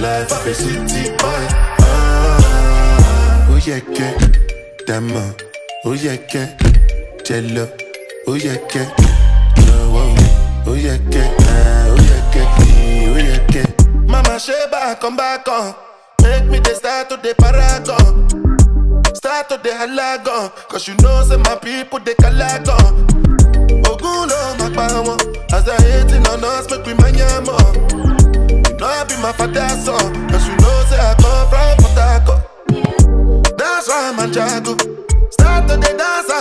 life a city boy. Ah, oh yeah, que, dama, oh yeah, que, jello, oh yeah, no, oh, yeah, que, ah, oh yeah, que, oh yeah, que. Mama Sheba, come back on, make me the start to the paragon. Start to the halagon, cause you know say my people they calagon. Ogun no my As they hating on us, my father's son. Cause you know, say I come from Potako. That's why I'm a jago. Start to the dance, I'm